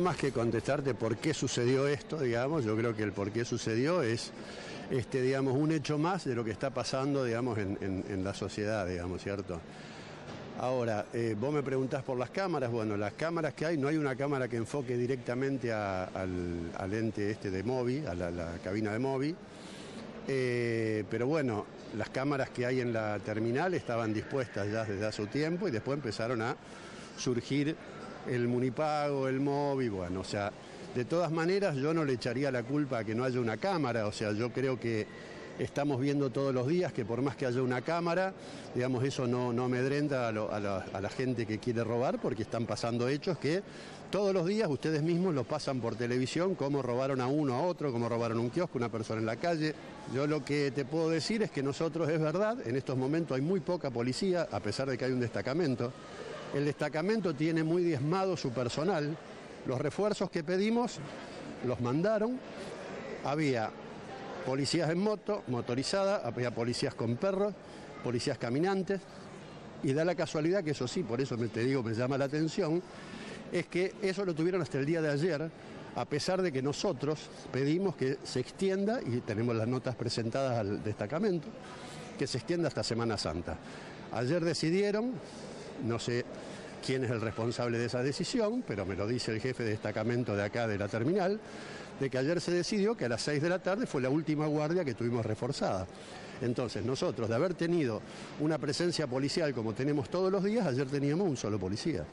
Más que contestarte por qué sucedió esto, digamos, yo creo que el por qué sucedió es, este, digamos, un hecho más de lo que está pasando, digamos, en, la sociedad, digamos, ¿cierto? Ahora, eh, vos me preguntás por las cámaras, bueno, las cámaras que hay, no hay una cámara que enfoque directamente al, ente este de Movi, a la, cabina de Movi, eh, pero bueno, las cámaras que hay en la terminal estaban dispuestas ya desde hace tiempo y después empezaron a surgir el Munipago, el móvil, bueno, o sea, de todas maneras yo no le echaría la culpa a que no haya una cámara, o sea, yo creo que estamos viendo todos los días que por más que haya una cámara, digamos, eso no, no amedrenta a, la, gente que quiere robar porque están pasando hechos que todos los días ustedes mismos lo pasan por televisión, cómo robaron a uno, a otro, cómo robaron un kiosco, una persona en la calle. Yo lo que te puedo decir es que nosotros, es verdad, en estos momentos hay muy poca policía, a pesar de que hay un destacamento. El destacamento tiene muy diezmado su personal. Los refuerzos que pedimos los mandaron. Había policías en moto, motorizada, había policías con perros, policías caminantes. Y da la casualidad que eso sí, por eso te digo, me llama la atención, es que eso lo tuvieron hasta el día de ayer, a pesar de que nosotros pedimos que se extienda, y tenemos las notas presentadas al destacamento, que se extienda hasta Semana Santa. Ayer decidieron no sé quién es el responsable de esa decisión, pero me lo dice el jefe de destacamento de acá de la terminal, de que ayer se decidió que a las 6 de la tarde fue la última guardia que tuvimos reforzada. Entonces, nosotros, de haber tenido una presencia policial como tenemos todos los días, ayer teníamos un solo policía.